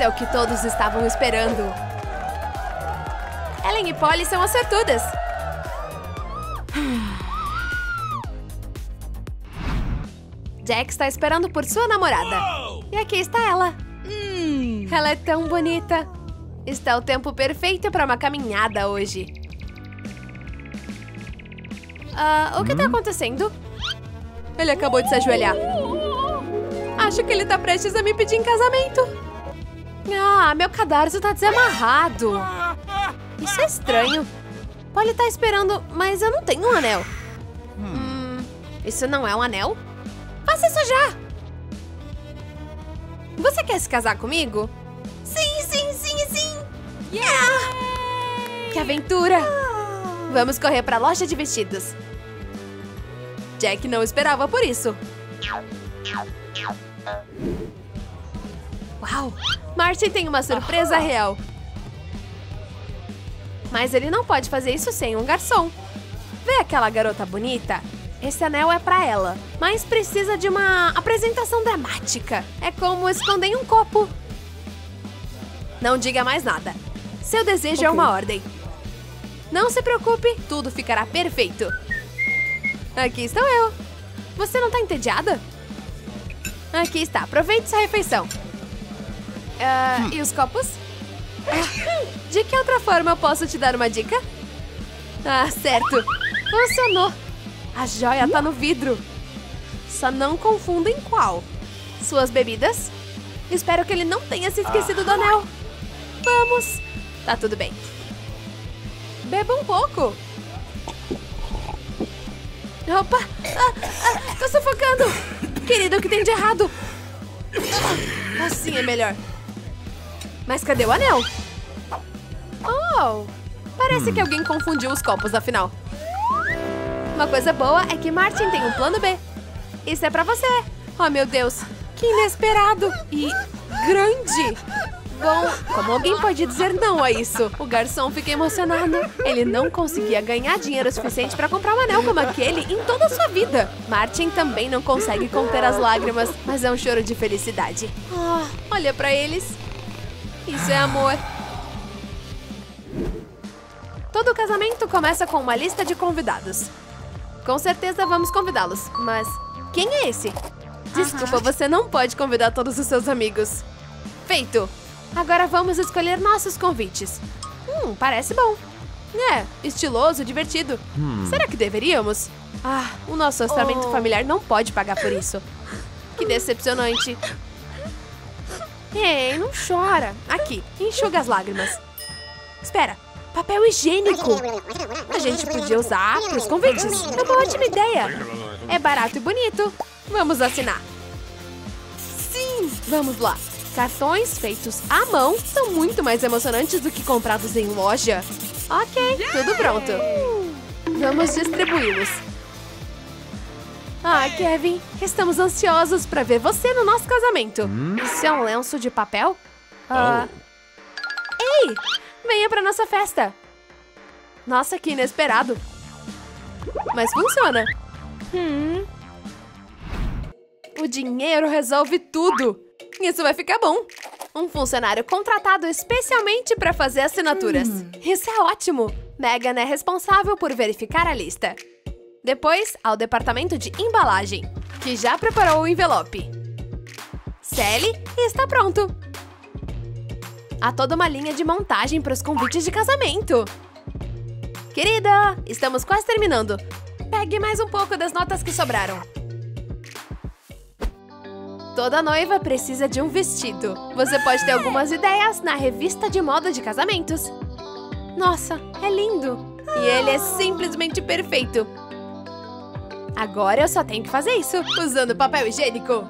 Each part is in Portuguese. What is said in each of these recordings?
É o que todos estavam esperando. Ellen e Polly são as sortudas. Jack está esperando por sua namorada. E aqui está ela. Ela é tão bonita. Está o tempo perfeito para uma caminhada hoje. Ah, o que está acontecendo? Ele acabou de se ajoelhar. Acho que ele está prestes a me pedir em casamento. Ah, meu cadarço está desamarrado. Isso é estranho. Polly tá esperando, mas eu não tenho um anel. Hum, isso não é um anel? Faça isso já! Você quer se casar comigo? Sim, sim, sim, sim! Yeah! Que aventura! Vamos correr pra loja de vestidos. Jack não esperava por isso. Uau! Martin tem uma surpresa real. Mas ele não pode fazer isso sem um garçom. Vê aquela garota bonita? Esse anel é pra ela, mas precisa de uma apresentação dramática. É como esconder um copo. Não diga mais nada. Seu desejo okay. é uma ordem. Não se preocupe, tudo ficará perfeito. Aqui estou eu. Você não tá entediada? Aqui está, aproveite sua refeição. Uh, e os copos? De que outra forma eu posso te dar uma dica? Ah, certo. Funcionou. A joia tá no vidro. Só não confunda em qual. Suas bebidas? Espero que ele não tenha se esquecido do anel. Vamos. Tá tudo bem. Beba um pouco. Opa! Ah, ah, tô sufocando! Querido, o que tem de errado? Ah, assim é melhor. Mas cadê o anel? Oh! Parece hum. que alguém confundiu os copos, afinal. Uma coisa boa é que Martin tem um plano B. Isso é pra você. Oh, meu Deus. Que inesperado. E grande. Bom, como alguém pode dizer não a isso? O garçom fica emocionado. Ele não conseguia ganhar dinheiro suficiente para comprar um anel como aquele em toda a sua vida. Martin também não consegue conter as lágrimas, mas é um choro de felicidade. Oh, olha para eles. Isso é amor. Todo casamento começa com uma lista de convidados. Com certeza vamos convidá-los, mas quem é esse? Desculpa, você não pode convidar todos os seus amigos. Feito! Agora vamos escolher nossos convites. Hum, parece bom. É, estiloso, divertido. Hum. Será que deveríamos? Ah, o nosso orçamento oh. familiar não pode pagar por isso. Que decepcionante. Ei, não chora. Aqui, enxuga as lágrimas. Espera, papel higiênico. A gente podia usar para os convites. É uma ótima ideia. É barato e bonito. Vamos assinar. Sim, vamos lá. Cartões feitos à mão são muito mais emocionantes do que comprados em loja. Ok, tudo pronto. Vamos distribuí-los. Ah, Kevin, estamos ansiosos para ver você no nosso casamento. Hum? Isso é um lenço de papel? Ah. Oh. Ei, venha para nossa festa. Nossa, que inesperado. Mas funciona. Hum. O dinheiro resolve tudo. Isso vai ficar bom. Um funcionário contratado especialmente para fazer assinaturas. Hum. Isso é ótimo. Megan é responsável por verificar a lista. Depois, ao departamento de embalagem, que já preparou o envelope. Sally está pronto. Há toda uma linha de montagem para os convites de casamento. Querida, estamos quase terminando. Pegue mais um pouco das notas que sobraram. Toda noiva precisa de um vestido. Você pode ter algumas ideias na revista de moda de casamentos. Nossa, é lindo! E ele é simplesmente perfeito. Agora eu só tenho que fazer isso, usando papel higiênico.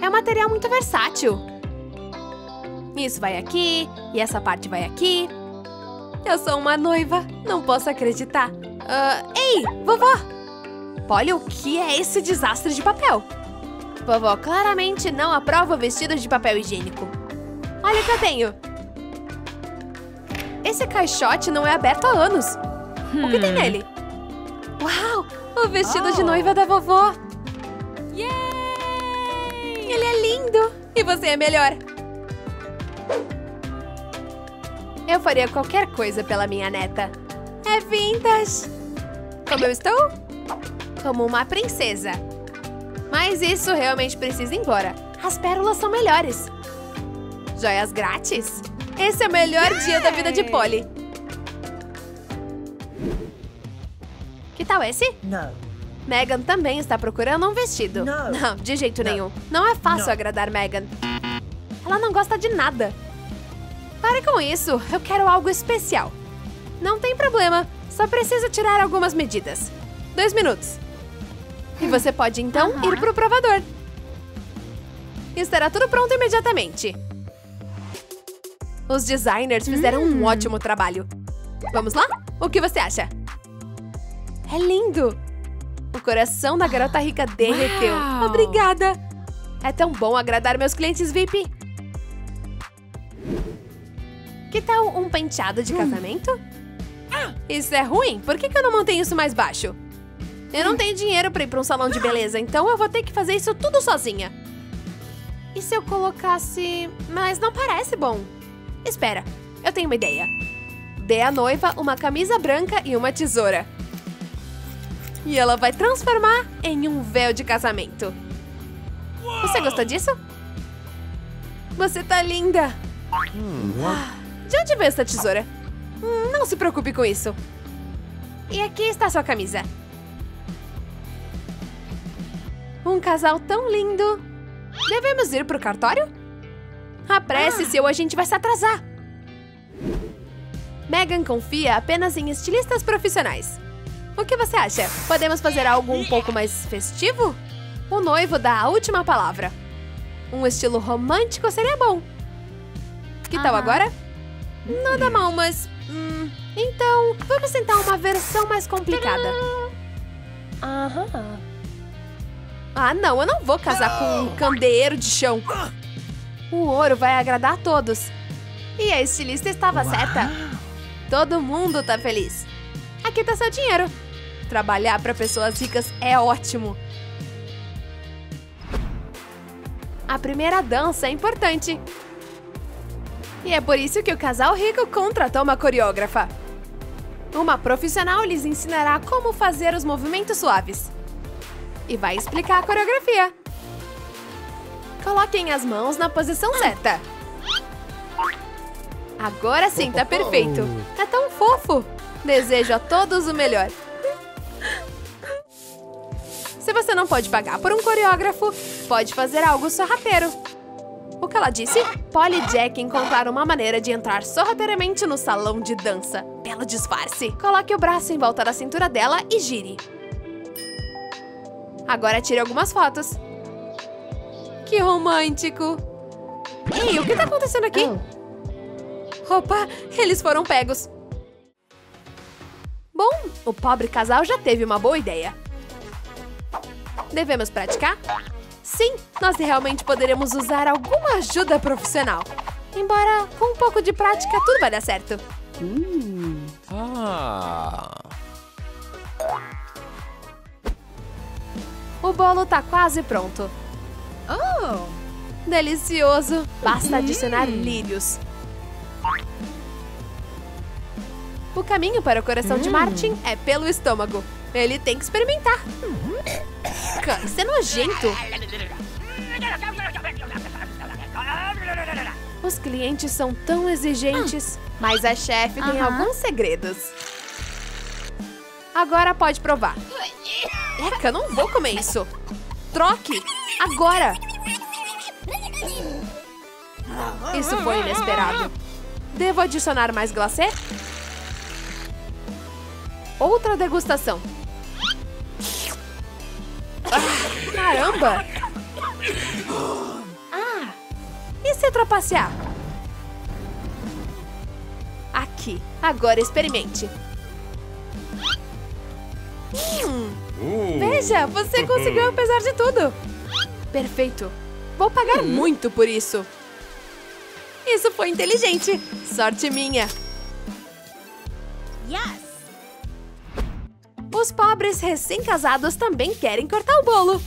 É um material muito versátil. Isso vai aqui, e essa parte vai aqui. Eu sou uma noiva, não posso acreditar. Uh, ei, vovó! Olha o que é esse desastre de papel. Vovó claramente não aprova vestidos de papel higiênico. Olha o que eu tenho. Esse caixote não é aberto há anos. Hum. O que tem hum. nele? Uau! O vestido oh. de noiva da vovó! Yay! Ele é lindo! E você é melhor! Eu faria qualquer coisa pela minha neta. É vintage! Como eu estou? Como uma princesa. Mas isso realmente precisa ir embora. As pérolas são melhores. Joias grátis? Esse é o melhor dia da vida de Polly. Que tal esse? No. Megan também está procurando um vestido. Não. de jeito Não. nenhum. Não é fácil Não. agradar Megan. Ela não gosta de nada. Pare com isso, eu quero algo especial. Não tem problema, só preciso tirar algumas medidas. Dois minutos. E você pode então ir para o provador. Estará tudo pronto imediatamente. Os designers fizeram um ótimo trabalho. Vamos lá? O que você acha? É lindo! O coração da garota rica derreteu. Uau! Obrigada! É tão bom agradar meus clientes VIP. Que tal um penteado de casamento? Isso é ruim? Por que, que eu não mantenho isso mais baixo? Eu não tenho dinheiro pra ir pra um salão de beleza, então eu vou ter que fazer isso tudo sozinha. E se eu colocasse... Mas não parece bom. Espera, eu tenho uma ideia. Dê à noiva uma camisa branca e uma tesoura. E ela vai transformar em um véu de casamento. Você gostou disso? Você tá linda! Ah, De onde veio essa tesoura? Hum, Não se preocupe com isso. E aqui está sua camisa. Um casal tão lindo. Devemos ir pro cartório? Apresse-se ou a gente vai se atrasar. Megan confia apenas em estilistas profissionais. O que você acha? Podemos fazer algo um pouco mais festivo? O noivo dá a última palavra. Um estilo romântico seria bom. Que tal Aham. agora? Nada mal, mas. hum, então, vamos tentar uma versão mais complicada. Aham. Ah, não, eu não vou casar com um candeeiro de chão. O ouro vai agradar a todos. E a estilista estava certa. Todo mundo tá feliz. Aqui tá seu dinheiro. Trabalhar para pessoas ricas é ótimo. A primeira dança é importante. E é por isso que o casal rico contratou uma coreógrafa. Uma profissional lhes ensinará como fazer os movimentos suaves. E vai explicar a coreografia. Coloquem as mãos na posição certa. Agora sim, tá perfeito. É tão fofo. Desejo a todos o melhor. Se você não pode pagar por um coreógrafo, pode fazer algo sorrateiro. O que ela disse? Polly e Jack encontraram uma maneira de entrar sorrateiramente no salão de dança. Belo disfarce. Coloque o braço em volta da cintura dela e gire. Agora tire algumas fotos. Que romântico! Ei, o que tá acontecendo aqui? Opa, eles foram pegos. Bom, o pobre casal já teve uma boa ideia. Devemos praticar? Sim, nós realmente poderemos usar alguma ajuda profissional. Embora com um pouco de prática tudo vai dar certo. Ah. O bolo tá quase pronto. Oh! Delicioso! Basta adicionar lírios. O caminho para o coração de Martin é pelo estômago. Ele tem que experimentar. Cara, isso é nojento. Os clientes são tão exigentes, mas a chefe tem Aham. alguns segredos. Agora pode provar. Eca, eu não vou comer isso. Troque! Agora! Isso foi inesperado. Devo adicionar mais glacê? Outra degustação. Caramba! Ah! E se trapacear? Aqui. Agora experimente. Hum, veja, você conseguiu apesar de tudo. Perfeito. Vou pagar muito por isso. Isso foi inteligente. Sorte minha. Yes! Os pobres recém-casados também querem cortar o bolo.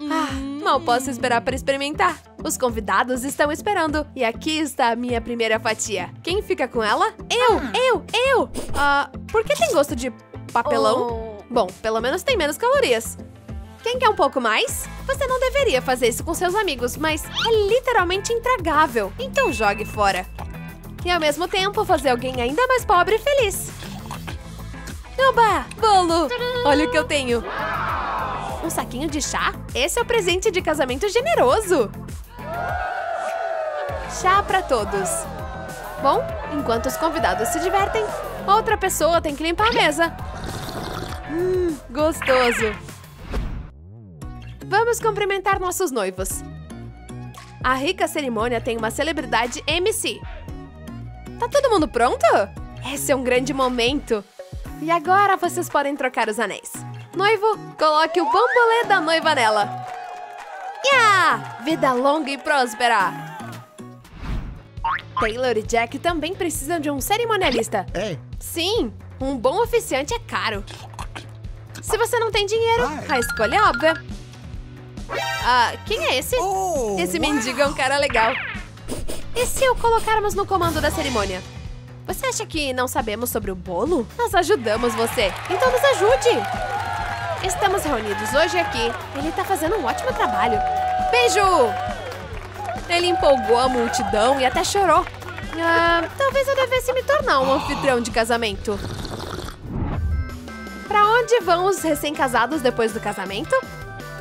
Ah, mal posso esperar para experimentar. Os convidados estão esperando. E aqui está a minha primeira fatia. Quem fica com ela? Eu, eu, eu! Ah, por que tem gosto de papelão? Bom, pelo menos tem menos calorias. Quem quer um pouco mais? Você não deveria fazer isso com seus amigos, mas é literalmente intragável. Então jogue fora. E ao mesmo tempo fazer alguém ainda mais pobre e feliz. Oba! Bolo! Olha o que eu tenho. Um saquinho de chá? Esse é o presente de casamento generoso. Chá para todos. Bom, enquanto os convidados se divertem, outra pessoa tem que limpar a mesa. Hum, gostoso. Vamos cumprimentar nossos noivos. A rica cerimônia tem uma celebridade MC. Tá todo mundo pronto? Esse é um grande momento. E agora vocês podem trocar os anéis. Noivo, coloque o bambolê da noiva nela. Yeah! Vida longa e próspera! Taylor e Jack também precisam de um cerimonialista. É. Sim, um bom oficiante é caro. Se você não tem dinheiro, a escolha é óbvia. Ah, quem é esse? Oh, Esse mendigo é um cara legal. E se o colocarmos no comando da cerimônia? Você acha que não sabemos sobre o bolo? Nós ajudamos você, então nos ajude! Estamos reunidos hoje aqui. Ele tá fazendo um ótimo trabalho. Beijo! Ele empolgou a multidão e até chorou. Ah, talvez eu devesse me tornar um anfitrião de casamento. Pra onde vão os recém-casados depois do casamento?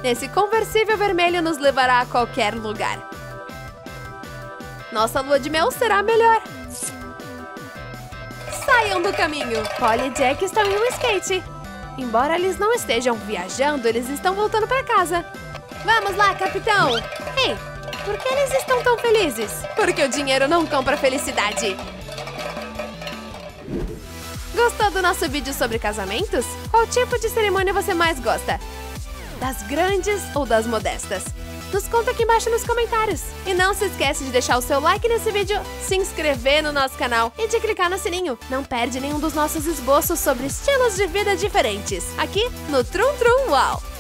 Esse conversível vermelho nos levará a qualquer lugar. Nossa lua de mel será melhor. Saiam do caminho! Polly e Jack estão em um skate. Embora eles não estejam viajando, eles estão voltando para casa. Vamos lá, capitão! Ei, por que eles estão tão felizes? Porque o dinheiro não compra felicidade. Gostou do nosso vídeo sobre casamentos? Qual tipo de cerimônia você mais gosta? Das grandes ou das modestas? Nos conta aqui embaixo nos comentários. E não se esquece de deixar o seu like nesse vídeo, se inscrever no nosso canal e de clicar no sininho. Não perde nenhum dos nossos esboços sobre estilos de vida diferentes, aqui no Trum Trum Uau!